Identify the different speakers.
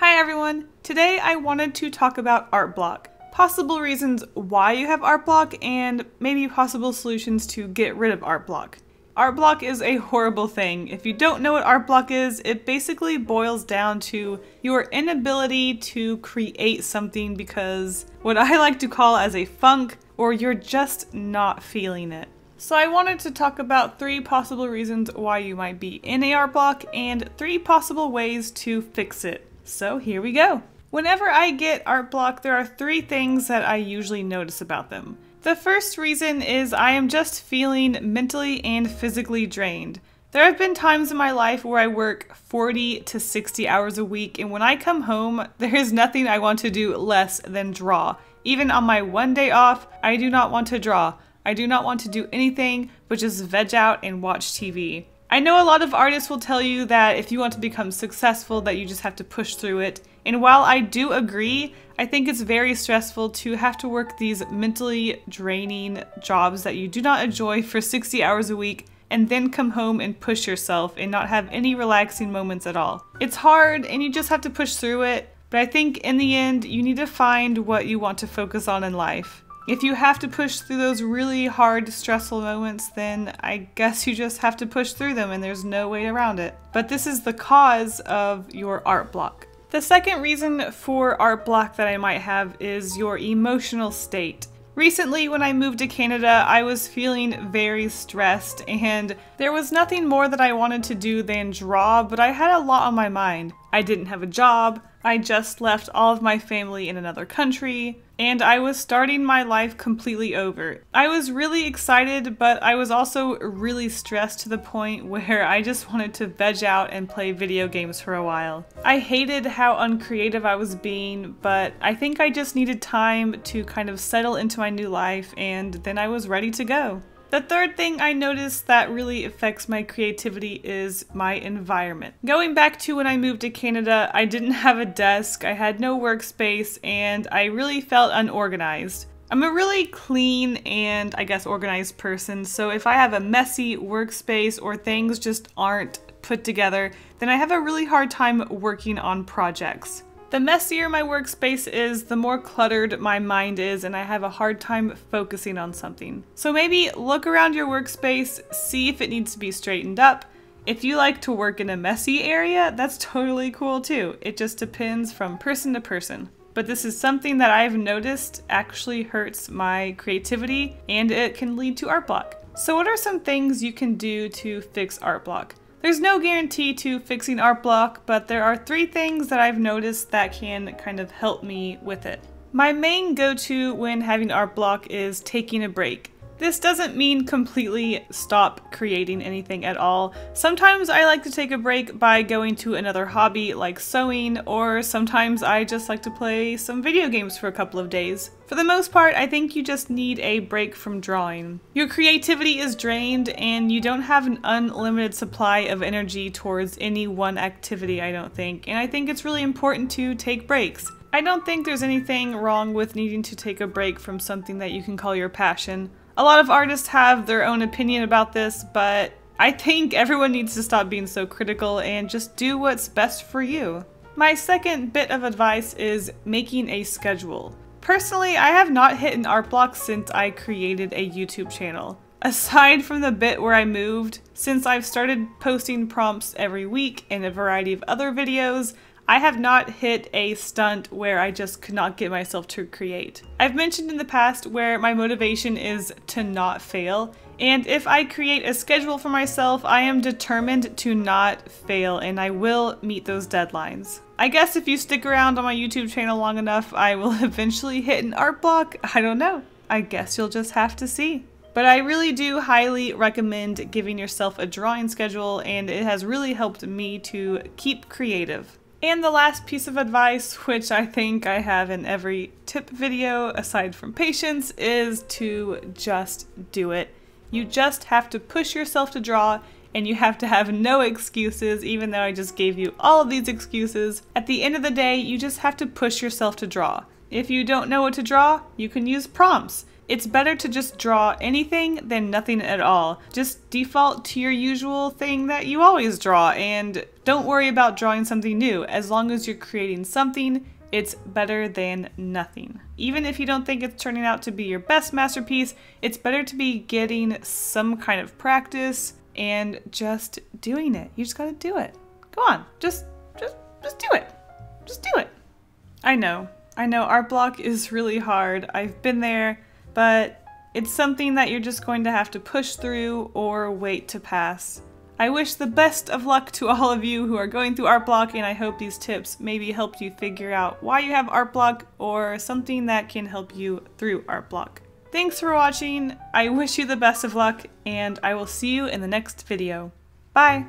Speaker 1: Hi everyone! Today I wanted to talk about art block. Possible reasons why you have art block and maybe possible solutions to get rid of art block. Art block is a horrible thing. If you don't know what art block is, it basically boils down to your inability to create something because what I like to call as a funk or you're just not feeling it. So I wanted to talk about three possible reasons why you might be in a art block and three possible ways to fix it. So here we go. Whenever I get art block, there are three things that I usually notice about them. The first reason is I am just feeling mentally and physically drained. There have been times in my life where I work 40 to 60 hours a week, and when I come home, there is nothing I want to do less than draw. Even on my one day off, I do not want to draw. I do not want to do anything but just veg out and watch TV. I know a lot of artists will tell you that if you want to become successful that you just have to push through it. And while I do agree, I think it's very stressful to have to work these mentally draining jobs that you do not enjoy for 60 hours a week and then come home and push yourself and not have any relaxing moments at all. It's hard and you just have to push through it, but I think in the end you need to find what you want to focus on in life. If you have to push through those really hard, stressful moments, then I guess you just have to push through them and there's no way around it. But this is the cause of your art block. The second reason for art block that I might have is your emotional state. Recently, when I moved to Canada, I was feeling very stressed, and there was nothing more that I wanted to do than draw, but I had a lot on my mind. I didn't have a job, I just left all of my family in another country, and I was starting my life completely over. I was really excited, but I was also really stressed to the point where I just wanted to veg out and play video games for a while. I hated how uncreative I was being, but I think I just needed time to kind of settle into my new life, and then I was ready to go. The third thing I noticed that really affects my creativity is my environment. Going back to when I moved to Canada, I didn't have a desk, I had no workspace, and I really felt unorganized. I'm a really clean and I guess organized person, so if I have a messy workspace or things just aren't put together, then I have a really hard time working on projects. The messier my workspace is, the more cluttered my mind is, and I have a hard time focusing on something. So maybe look around your workspace, see if it needs to be straightened up. If you like to work in a messy area, that's totally cool too. It just depends from person to person. But this is something that I've noticed actually hurts my creativity and it can lead to art block. So what are some things you can do to fix art block? There's no guarantee to fixing art block, but there are three things that I've noticed that can kind of help me with it. My main go-to when having art block is taking a break. This doesn't mean completely stop creating anything at all. Sometimes I like to take a break by going to another hobby like sewing, or sometimes I just like to play some video games for a couple of days. For the most part, I think you just need a break from drawing. Your creativity is drained and you don't have an unlimited supply of energy towards any one activity, I don't think, and I think it's really important to take breaks. I don't think there's anything wrong with needing to take a break from something that you can call your passion. A lot of artists have their own opinion about this, but I think everyone needs to stop being so critical and just do what's best for you. My second bit of advice is making a schedule. Personally, I have not hit an art block since I created a YouTube channel. Aside from the bit where I moved, since I've started posting prompts every week and a variety of other videos, I have not hit a stunt where I just could not get myself to create. I've mentioned in the past where my motivation is to not fail, and if I create a schedule for myself, I am determined to not fail and I will meet those deadlines. I guess if you stick around on my YouTube channel long enough, I will eventually hit an art block. I don't know. I guess you'll just have to see. But I really do highly recommend giving yourself a drawing schedule and it has really helped me to keep creative. And the last piece of advice, which I think I have in every tip video aside from patience, is to just do it. You just have to push yourself to draw and you have to have no excuses, even though I just gave you all of these excuses. At the end of the day, you just have to push yourself to draw. If you don't know what to draw, you can use prompts. It's better to just draw anything than nothing at all. Just default to your usual thing that you always draw and don't worry about drawing something new. As long as you're creating something, it's better than nothing. Even if you don't think it's turning out to be your best masterpiece, it's better to be getting some kind of practice and just doing it. You just gotta do it. Go on, just, just, just do it. Just do it. I know, I know art block is really hard. I've been there but it's something that you're just going to have to push through or wait to pass. I wish the best of luck to all of you who are going through art block and I hope these tips maybe helped you figure out why you have art block or something that can help you through art block. Thanks for watching, I wish you the best of luck, and I will see you in the next video. Bye!